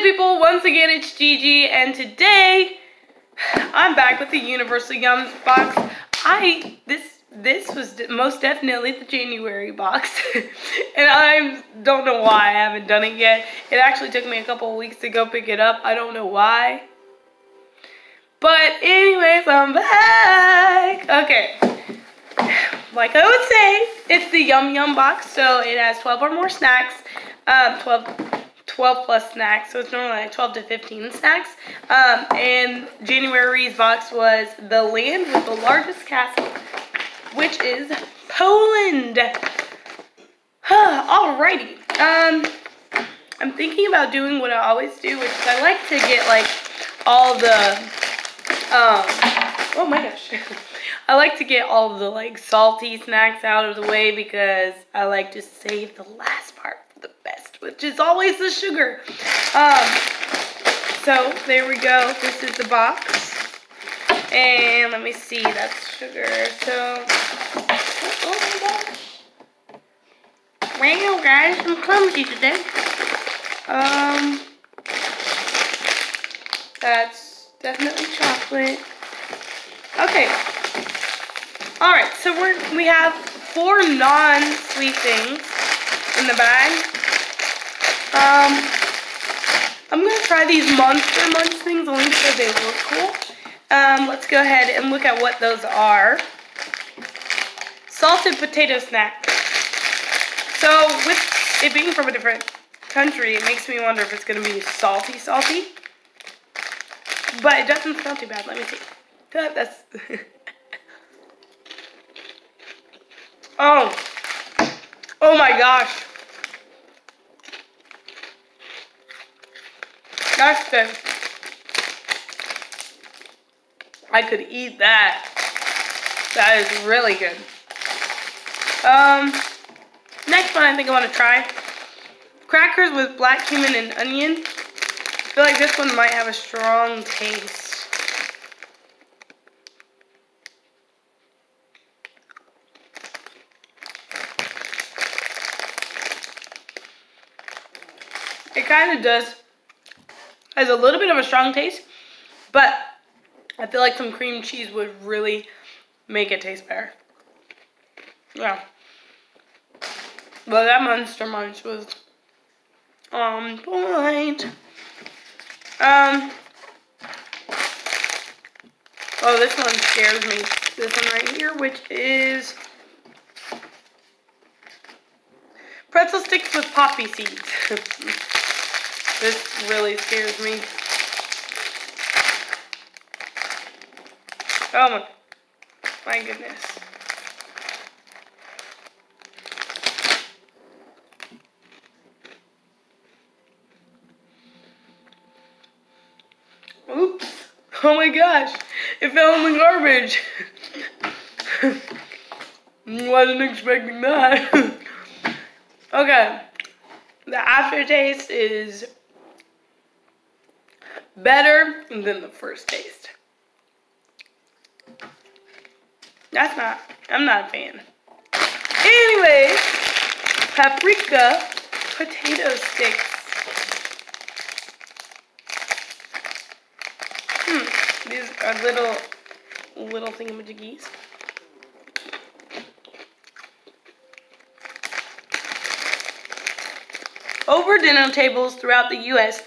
Hey people, once again it's Gigi and today I'm back with the Universal Yums box. I, this, this was most definitely the January box and I don't know why I haven't done it yet. It actually took me a couple weeks to go pick it up. I don't know why. But anyways, I'm back. Okay. Like I would say, it's the Yum Yum box, so it has 12 or more snacks. Um, 12 12 plus snacks, so it's normally like 12 to 15 snacks. Um, and January's box was the land with the largest castle, which is Poland. Alrighty. Um, I'm thinking about doing what I always do, which is I like to get like all the, um, oh my gosh. I like to get all the like salty snacks out of the way because I like to save the last part which is always the sugar. Um, so there we go. This is the box. And let me see, that's sugar. So, oh my gosh. Wow, guys, I'm clumsy today. Um, that's definitely chocolate. Okay. All right, so we're, we have four non-sweet things in the bag. Um, I'm going to try these Monster Munch things only because they look cool. Um, let's go ahead and look at what those are. Salted potato snack. So with it being from a different country, it makes me wonder if it's going to be salty, salty. But it doesn't smell too bad. Let me see. That's... oh. Oh my gosh. Good. I could eat that. That is really good. Um, next one I think I want to try. Crackers with black cumin and onion. I feel like this one might have a strong taste. It kind of does has a little bit of a strong taste, but I feel like some cream cheese would really make it taste better. Yeah. But that Monster Munch was on point. Um. Oh, this one scares me. This one right here, which is pretzel sticks with poppy seeds. This really scares me. Oh my, my goodness. Oops. Oh my gosh. It fell in the garbage. Wasn't expecting that. okay. The aftertaste is better than the first taste. That's not, I'm not a fan. Anyway, paprika potato sticks. Hmm, these are little, little thingamajiggies. Over dinner tables throughout the U.S.,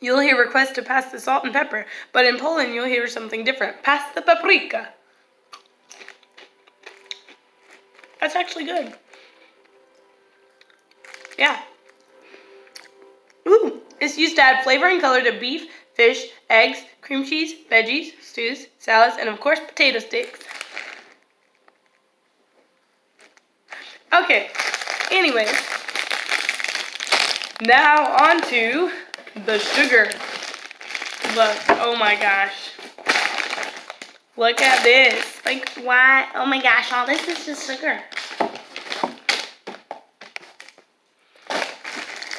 You'll hear requests to pass the salt and pepper, but in Poland you'll hear something different. Pass the paprika. That's actually good. Yeah. Ooh, it's used to add flavor and color to beef, fish, eggs, cream cheese, veggies, stews, salads, and of course potato sticks. Okay, anyways, now on to the sugar. Look, oh my gosh. Look at this. Like, why? Oh my gosh, all this is just sugar.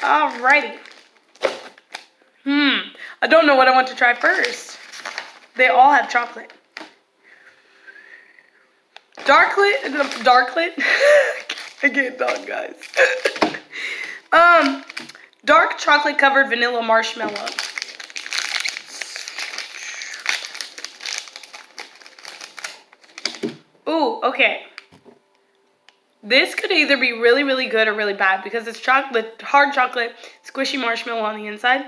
Alrighty. Hmm. I don't know what I want to try first. They all have chocolate. Darklet, darklet. I can't talk, guys. um, Dark chocolate covered vanilla marshmallow. Ooh, okay. This could either be really, really good or really bad because it's chocolate, hard chocolate, squishy marshmallow on the inside.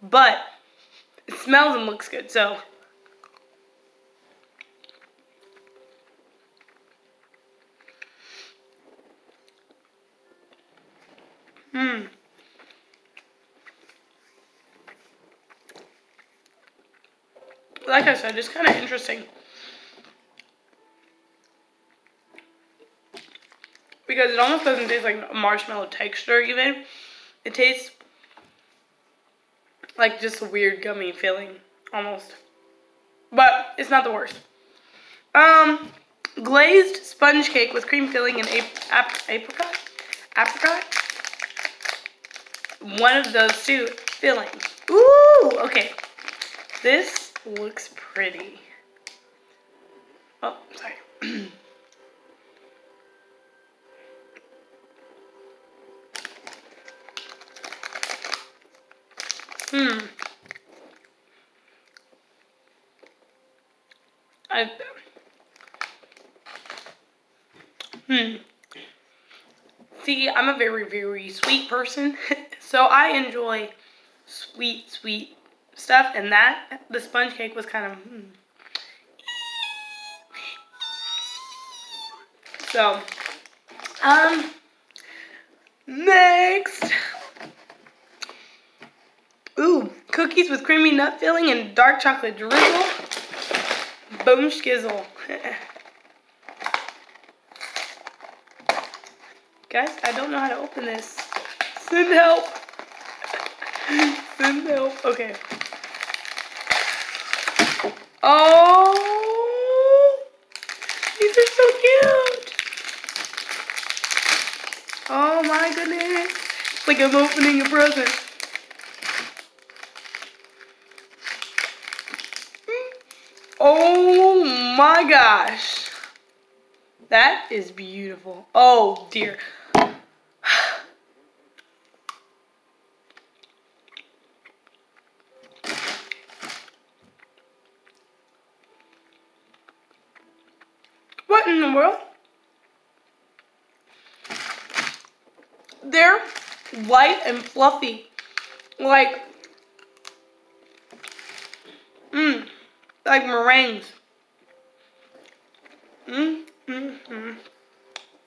But it smells and looks good, so. Hmm. Like I said, it's kind of interesting. because it almost doesn't taste like marshmallow texture even. It tastes like just a weird gummy feeling almost. But it's not the worst. Um, glazed sponge cake with cream filling and ap ap apricot? Apricot? One of those two fillings. Ooh, okay. This looks pretty. Oh, sorry. Hmm. I. Hmm. See, I'm a very, very sweet person, so I enjoy sweet, sweet stuff, and that, the sponge cake was kind of, hmm. So, um, next. Ooh, cookies with creamy nut filling and dark chocolate drizzle. Boom skizzle. Guys, I don't know how to open this. Send help. Send help. Okay. Oh, these are so cute. Oh my goodness. It's like I'm opening a present. Oh my gosh. That is beautiful. Oh dear. What the world? They're light and fluffy. Like, mmm like meringues. Mmm, mmm, mmm.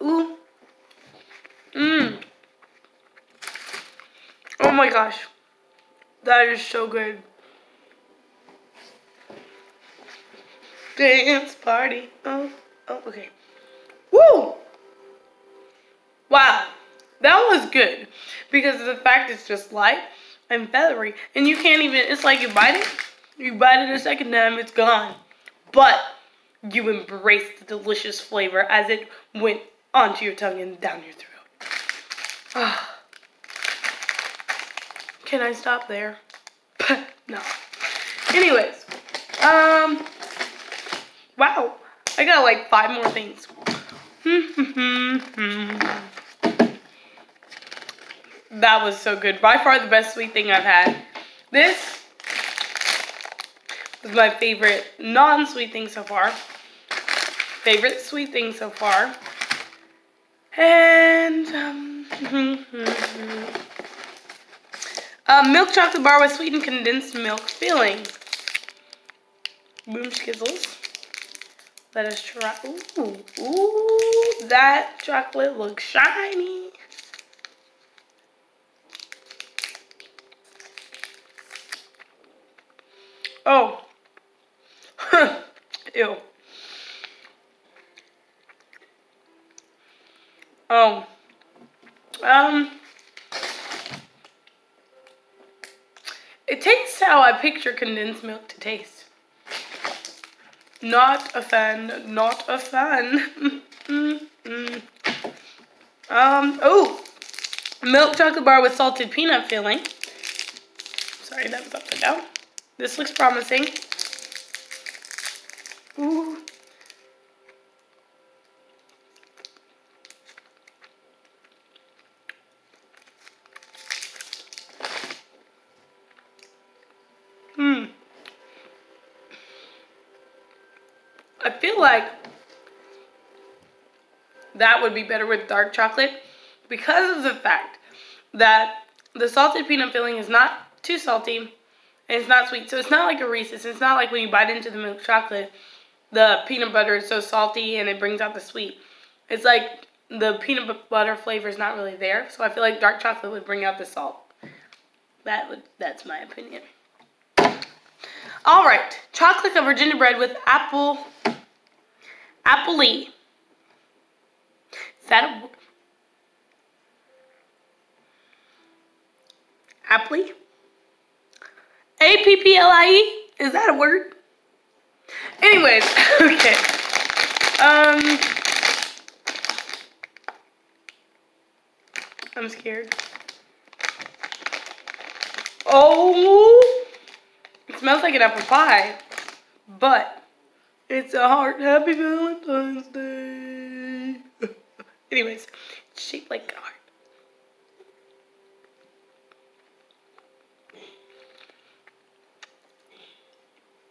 Ooh. Mmm. Oh my gosh. That is so good. Dance party. Oh, oh, okay. Woo! Wow. That was good. Because the fact it's just light and feathery. And you can't even, it's like you bite it you bite it a second time, it's gone. But you embrace the delicious flavor as it went onto your tongue and down your throat. Can I stop there? no. Anyways, um, wow, I got like five more things. that was so good. By far the best sweet thing I've had. This is my favorite non-sweet thing so far. Favorite sweet thing so far. And, um, milk chocolate bar with sweetened condensed milk filling. Boom skizzles. Let us try. Ooh, ooh, that chocolate looks shiny. Oh, Ew. Oh. Um. It tastes how I picture condensed milk to taste. Not a fan. Not a fan. Um. Oh. Milk chocolate bar with salted peanut filling. Sorry, that was upside down. This looks promising. Ooh. I feel like that would be better with dark chocolate because of the fact that the salted peanut filling is not too salty and it's not sweet. So it's not like a Reese's. It's not like when you bite into the milk chocolate, the peanut butter is so salty and it brings out the sweet. It's like the peanut butter flavor is not really there. So I feel like dark chocolate would bring out the salt. That would that's my opinion. All right, chocolate covered gingerbread with apple apple Is that a Apple? A-P-P-L-I-E? Is that a word? Anyways, okay. Um, I'm scared. Oh, it smells like an apple pie, but it's a heart. Happy Valentine's Day. Anyways, shaped like a heart.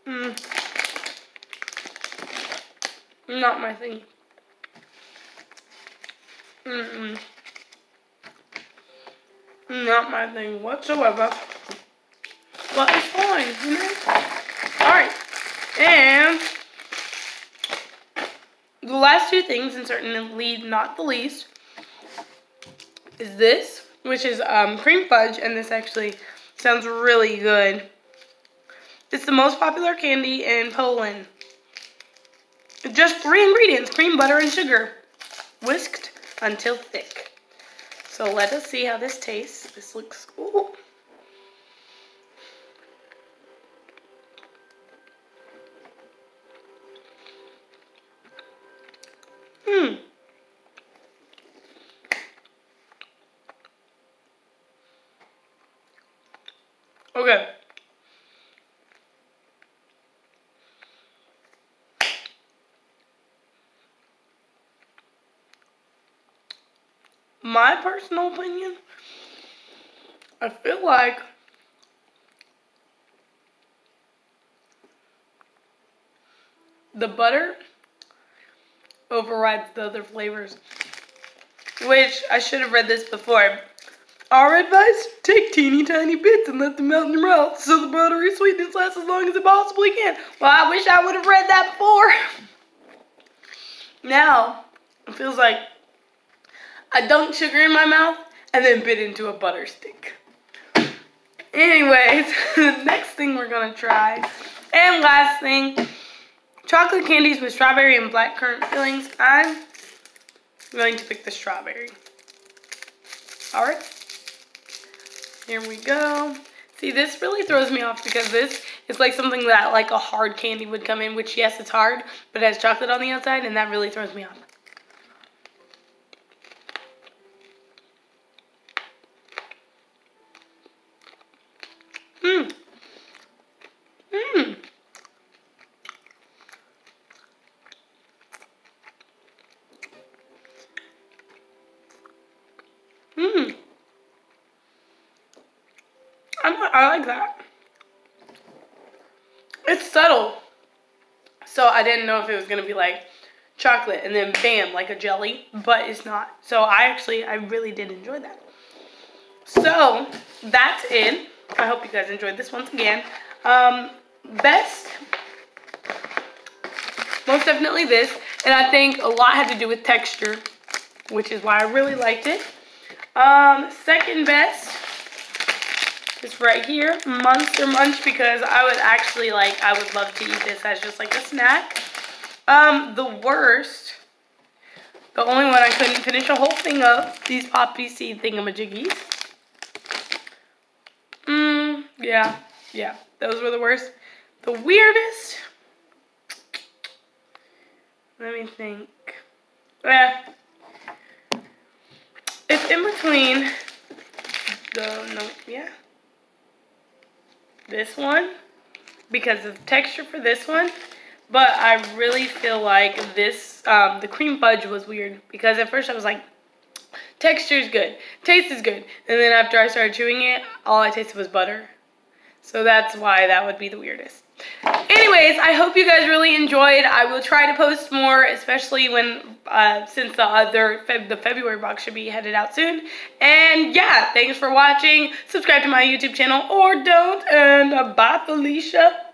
Mm. Not my thing. Mm-mm. Not my thing whatsoever. But it's fine? Alright. And the last two things, and certainly not the least, is this, which is um, cream fudge, and this actually sounds really good. It's the most popular candy in Poland. Just three ingredients, cream, butter, and sugar. Whisked until thick. So let us see how this tastes. This looks, cool. Hmm. Okay. my personal opinion, I feel like the butter overrides the other flavors. Which, I should have read this before. Our advice, take teeny tiny bits and let them melt in your mouth so the buttery sweetness lasts as long as it possibly can. Well, I wish I would have read that before. now, it feels like I dunked sugar in my mouth and then bit into a butter stick. Anyways, the next thing we're gonna try, and last thing, chocolate candies with strawberry and blackcurrant fillings. I'm going to pick the strawberry. All right, here we go. See, this really throws me off because this is like something that like a hard candy would come in, which yes, it's hard, but it has chocolate on the outside, and that really throws me off. Mmm. Mmm. Mmm. I'm, I like that. It's subtle. So I didn't know if it was going to be like chocolate and then bam, like a jelly, but it's not. So I actually, I really did enjoy that. So that's it. I hope you guys enjoyed this once again. Um, best, most definitely this. And I think a lot had to do with texture, which is why I really liked it. Um, second best is right here, Monster Munch, because I would actually like, I would love to eat this as just like a snack. Um, the worst, the only one I couldn't finish a whole thing of, these poppy seed thingamajiggies. Mmm, Yeah, yeah, those were the worst. The weirdest, let me think. Yeah, it's in between the, no, yeah, this one, because of texture for this one, but I really feel like this, um, the cream fudge was weird, because at first I was like, texture is good, taste is good, and then after I started chewing it, all I tasted was butter. So that's why that would be the weirdest. Anyways, I hope you guys really enjoyed. I will try to post more, especially when, uh, since the other, Feb the February box should be headed out soon. And yeah, thanks for watching. Subscribe to my YouTube channel or don't. And bye, Felicia.